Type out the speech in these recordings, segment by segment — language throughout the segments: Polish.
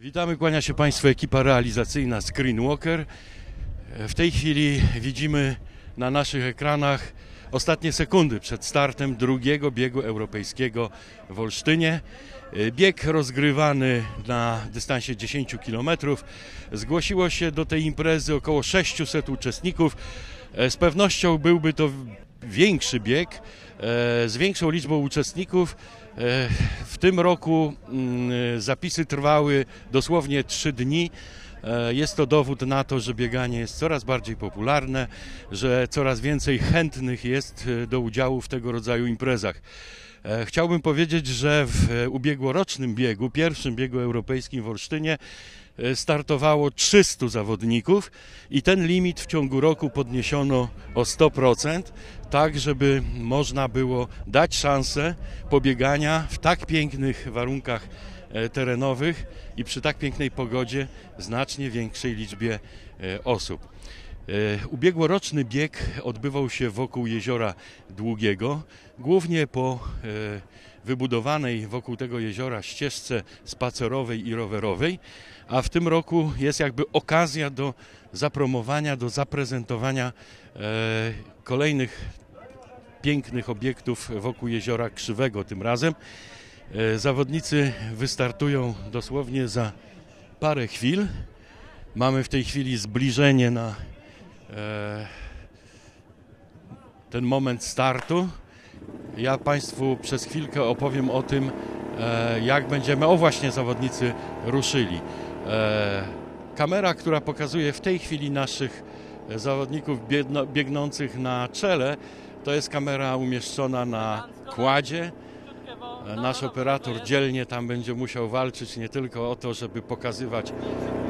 Witamy, kłania się Państwu ekipa realizacyjna Screenwalker. W tej chwili widzimy na naszych ekranach ostatnie sekundy przed startem drugiego biegu europejskiego w Olsztynie. Bieg rozgrywany na dystansie 10 km. Zgłosiło się do tej imprezy około 600 uczestników. Z pewnością byłby to większy bieg e, z większą liczbą uczestników. E, w tym roku mm, zapisy trwały dosłownie 3 dni. E, jest to dowód na to, że bieganie jest coraz bardziej popularne, że coraz więcej chętnych jest do udziału w tego rodzaju imprezach. Chciałbym powiedzieć, że w ubiegłorocznym biegu, pierwszym biegu europejskim w Olsztynie, startowało 300 zawodników i ten limit w ciągu roku podniesiono o 100%, tak żeby można było dać szansę pobiegania w tak pięknych warunkach e, terenowych i przy tak pięknej pogodzie znacznie większej liczbie e, osób. E, ubiegłoroczny bieg odbywał się wokół jeziora Długiego, głównie po wybudowanej wokół tego jeziora ścieżce spacerowej i rowerowej, a w tym roku jest jakby okazja do zapromowania, do zaprezentowania e, kolejnych pięknych obiektów wokół jeziora Krzywego tym razem. E, zawodnicy wystartują dosłownie za parę chwil. Mamy w tej chwili zbliżenie na e, ten moment startu. Ja Państwu przez chwilkę opowiem o tym, e, jak będziemy, o właśnie zawodnicy ruszyli. Kamera, która pokazuje w tej chwili naszych zawodników biegnących na czele, to jest kamera umieszczona na kładzie. Nasz operator dzielnie tam będzie musiał walczyć nie tylko o to, żeby pokazywać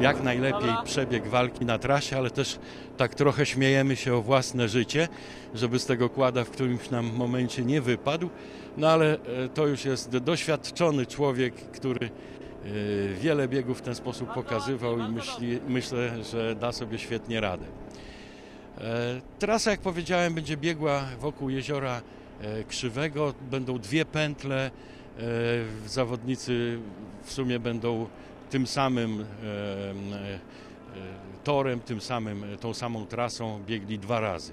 jak najlepiej przebieg walki na trasie, ale też tak trochę śmiejemy się o własne życie, żeby z tego kłada w którymś nam momencie nie wypadł. No ale e, to już jest doświadczony człowiek, który e, wiele biegów w ten sposób pokazywał i myśli, myślę, że da sobie świetnie radę. E, trasa, jak powiedziałem, będzie biegła wokół jeziora Krzywego. Będą dwie pętle. Zawodnicy w sumie będą tym samym torem, tym samym, tą samą trasą biegli dwa razy.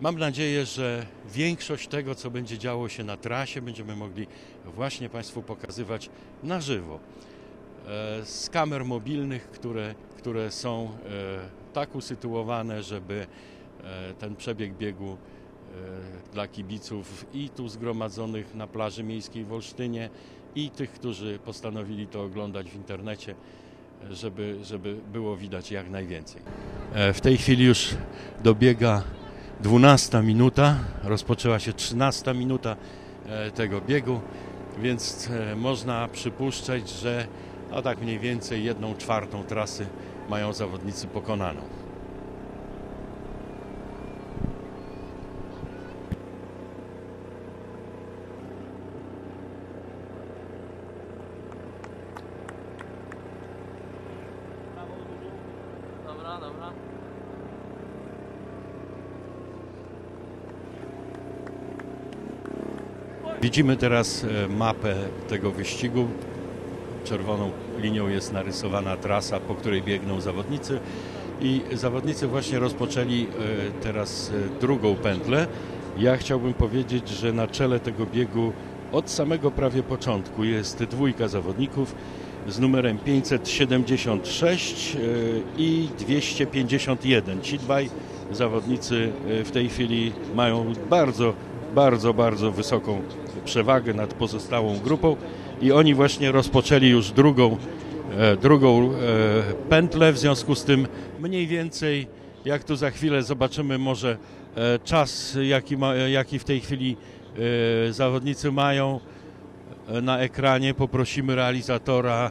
Mam nadzieję, że większość tego, co będzie działo się na trasie, będziemy mogli właśnie Państwu pokazywać na żywo. E, z kamer mobilnych, które, które są e, tak usytuowane, żeby e, ten przebieg biegu dla kibiców i tu zgromadzonych na plaży miejskiej w Olsztynie i tych, którzy postanowili to oglądać w internecie, żeby, żeby było widać jak najwięcej. W tej chwili już dobiega 12 minuta, rozpoczęła się 13 minuta e, tego biegu, więc e, można przypuszczać, że no tak mniej więcej jedną czwartą trasy mają zawodnicy pokonaną. Dobra, dobra. Widzimy teraz e, mapę tego wyścigu. Czerwoną linią jest narysowana trasa, po której biegną zawodnicy i zawodnicy właśnie rozpoczęli e, teraz e, drugą pętlę. Ja chciałbym powiedzieć, że na czele tego biegu od samego prawie początku jest dwójka zawodników z numerem 576 i 251. Ci dwaj zawodnicy w tej chwili mają bardzo, bardzo, bardzo wysoką przewagę nad pozostałą grupą i oni właśnie rozpoczęli już drugą, e, drugą e, pętlę, w związku z tym mniej więcej, jak tu za chwilę zobaczymy może e, czas, jaki, ma, jaki w tej chwili zawodnicy mają na ekranie, poprosimy realizatora,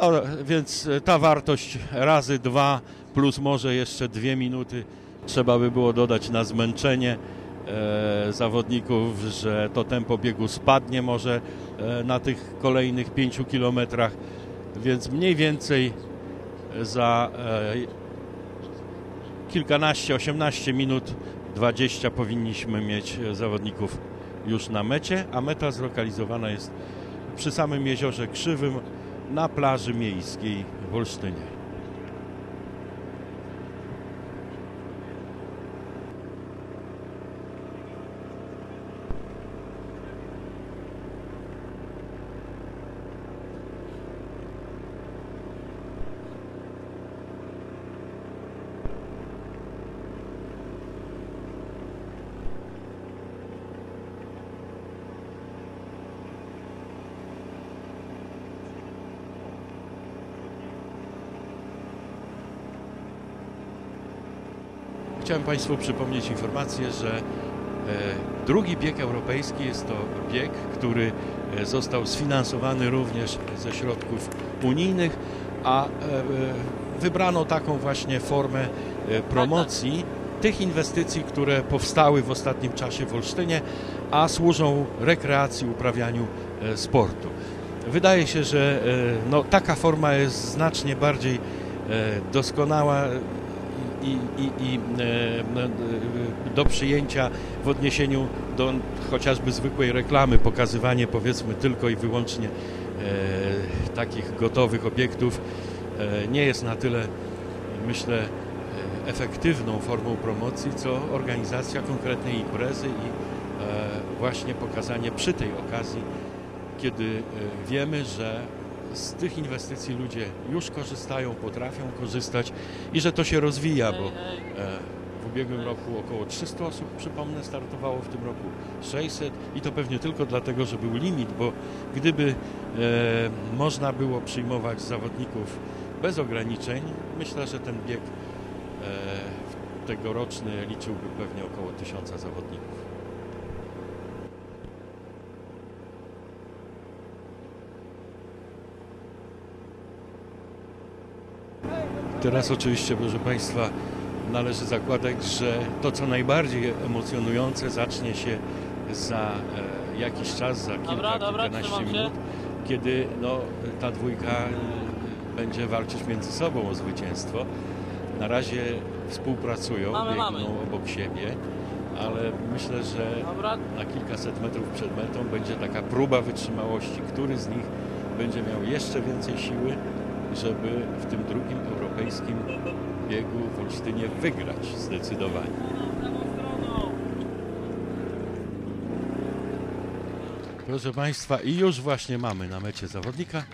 o, więc ta wartość razy dwa plus może jeszcze dwie minuty trzeba by było dodać na zmęczenie. E, zawodników, że to tempo biegu spadnie może e, na tych kolejnych 5 kilometrach, więc mniej więcej za e, kilkanaście, 18 minut, 20 powinniśmy mieć zawodników już na mecie, a meta zlokalizowana jest przy samym jeziorze Krzywym na plaży miejskiej w Olsztynie. Chciałem Państwu przypomnieć informację, że e, drugi bieg europejski jest to bieg, który e, został sfinansowany również ze środków unijnych, a e, wybrano taką właśnie formę promocji tych inwestycji, które powstały w ostatnim czasie w Olsztynie, a służą rekreacji, uprawianiu sportu. Wydaje się, że no, taka forma jest znacznie bardziej doskonała i, i, i e, e, do przyjęcia w odniesieniu do chociażby zwykłej reklamy, pokazywanie powiedzmy tylko i wyłącznie e, takich gotowych obiektów nie jest na tyle, myślę, efektywną formą promocji, co organizacja konkretnej imprezy i właśnie pokazanie przy tej okazji, kiedy wiemy, że z tych inwestycji ludzie już korzystają, potrafią korzystać i że to się rozwija, bo e, w ubiegłym roku około 300 osób, przypomnę, startowało w tym roku 600 i to pewnie tylko dlatego, że był limit, bo gdyby e, można było przyjmować zawodników bez ograniczeń, myślę, że ten bieg e, tegoroczny liczyłby pewnie około 1000 zawodników. Teraz oczywiście, proszę Państwa, należy zakładać, że to co najbardziej emocjonujące zacznie się za e, jakiś czas, za kilka, dobra, dobra, kilkanaście minut, kiedy no, ta dwójka e, będzie walczyć między sobą o zwycięstwo. Na razie współpracują, mamy, biegną mamy. obok siebie, ale myślę, że dobra. na kilkaset metrów przed metą będzie taka próba wytrzymałości, który z nich będzie miał jeszcze więcej siły, żeby w tym drugim europejskim biegu w Olsztynie wygrać zdecydowanie. Proszę Państwa, i już właśnie mamy na mecie zawodnika.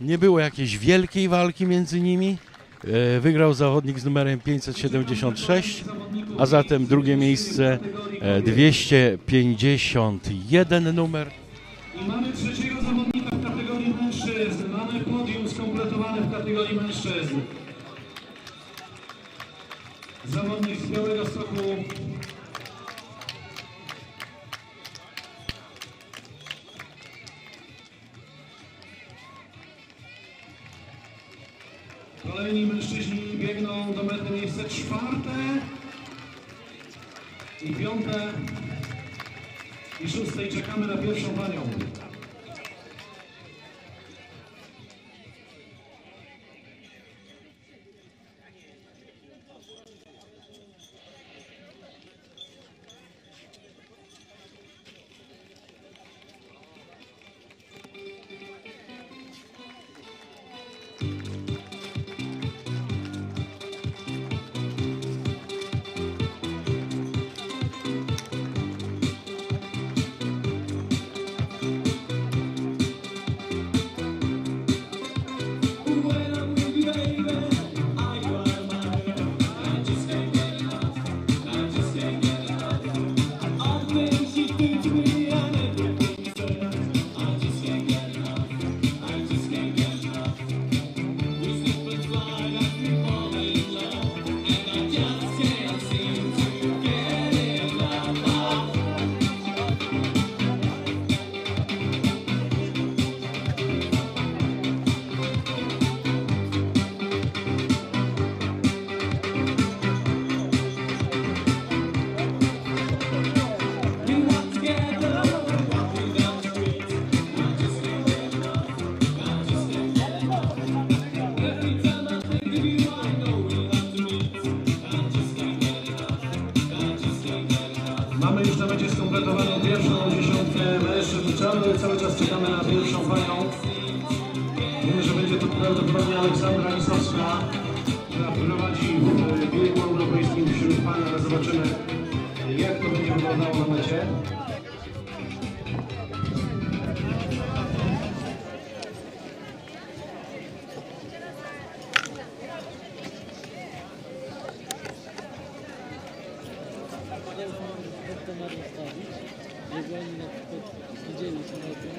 Nie było jakiejś wielkiej walki między nimi. E, wygrał zawodnik z numerem 576, a zatem drugie miejsce 251 e, numer. I mamy trzeciego Kolejni mężczyźni biegną do mety miejsce czwarte i piąte i szóstej czekamy na pierwszą panią. Skompletowaną pierwszą dziesiątkę mężczyzn czarnych. Cały czas czekamy na pierwszą panią. prawdopodobnie Aleksandra Lisowska, która prowadzi w biegu europejskim wśród ale zobaczymy jak to będzie wyglądało na mecie. 不安になって、DJ に備えて。